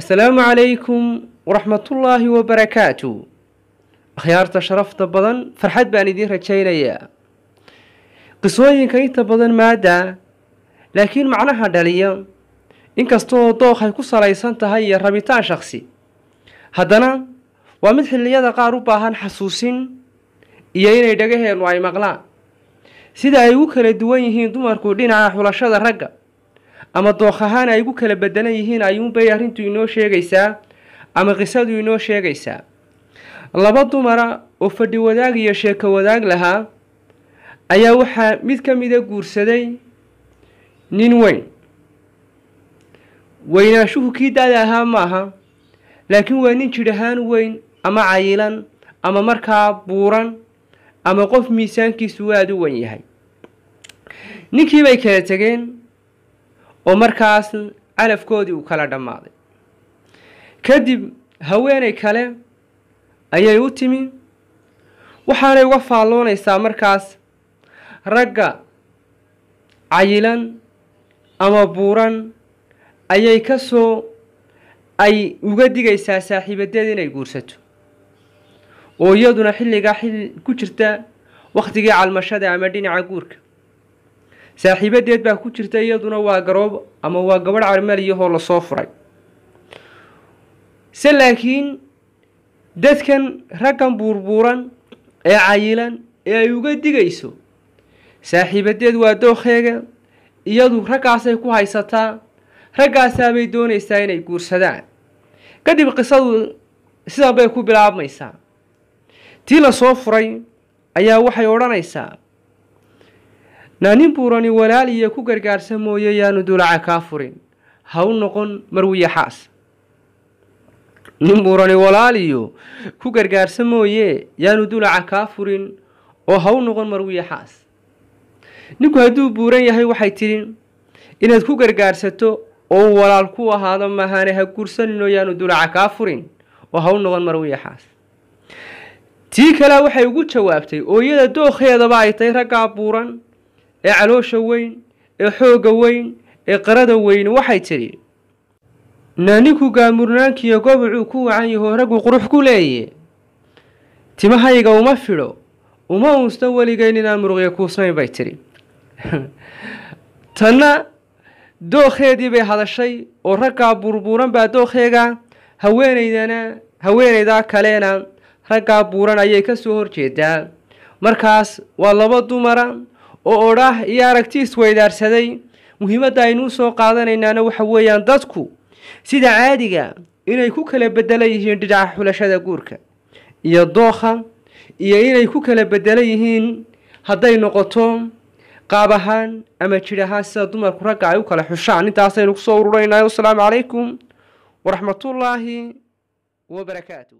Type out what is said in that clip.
asalaamu calaykum waraxmatullaahi wabarakaatu akhyaarta sharafta badan farxad baan idiin rajaynayaa. Qisooyinka inta badan maada laakiin macnaha dhaliya inkastoo dookhay ku salaysan tahay iyo rabitaan shaksi haddana waa mid xilliyada qaar u baahan xasuusin iyo inay dhagaheennu ay maqlaan. Sida ay ugu kala duwan yihiin dumarku dhinaca xulashada ragga ama dookh ahaan ay ugu kala bedelan yihiin ayuunbay arrintu inoo sheegaysaa ama qisadu inoo sheegaysaa. Laba dumara oo fadhi wadaag iyo sheeko wadaag lahaa ayaa waxaa mid ka mida guursaday nin weyn. Weynaanshuhu kii da-da ahaa maaha laakiin waa nin jidh ahaan weyn ama cayilan ama markaa buuran ama qof miisaankiisu aada u wen yahay. Ninkii bay kala tegeen oo markaas calafkoodii uu kala dhammaaday. Kadib haweenay kale ayay u timi waxaanay uga faalloonaysaa markaas ragga cayilan ama buuran ayay ka soo ay uga digaysaa saaxiibadeed inay guursato. Oo iyaduna xilligaa xilli ku jirta wakhtigii calmashada ama dhinaca guurka saaxiibadeed baa ku jirta iyaduna waa garoob ama waa gabadh carmaliyahoo la soo furay. Se laakiin dadkan raggan buurbuuran ee cayilan ee ay uga digayso saaxiibadeed waa dookheega iyadu raggaasay ku haysataa raggaasaabay doonaysaa inay guursadaan. Kadib qisadu sidan bay ku bilaabmaysaa. Tii la soo furay ayaa waxay odhanaysaa naa nin buurani walaal iyo ku gargaarsa mooye yaanu dulaca kaa furin. Ha u noqon marwiya xaas nin buurani walaal iyo ku gargaarsa mooye yaanu dulaca kaa furin oo ha noqon marwiya xaas ninku hadduu buuran yahay waxay tidhi inaad ku gargaarsato oo walaal ku ahaado maahane ha guursaninoo yaanu dulaca kaa furin oo ha noqon marwiya xaas tii kale waxay ugu jawaabtay oo iyada dookheedaba ay tahay raggaa buuran ee caloosha weyn ee xoogga weyn ee qarada weyn waxay tidhi naaninku gaamurnaankiiyo gobucuu ku wacan yahoo raggu qurux ku leeye? Timahayga uma fidho uma unstan weligeyn inaan muruqya kuusnayn bay tidhi. Tanna dookheedii bay hadashay oo raggaa buurbuuran baa dookheega haweenaydana haweenaydaa kalena raggaa buuran ayay ka soo horjeedaa markaas waa laba dumara oo odhaah iyo aragti isweydaarsaday muhiimadda aynuu soo qaadanaynaana waxa weeyaan dadku sida caadiga inay ku kala bedelan yihiin dhinaca xulashada guurka iyo dookha iyo inay ku kala bedelan yihiin hadday noqoto qaab ahaan ama jidh ahaan sida dumarku ragga ay u kala xushaan. Intaasaynu ku soo ururaynayo. Wasalaamu calaykum waraxmatullaahi wabarakaatu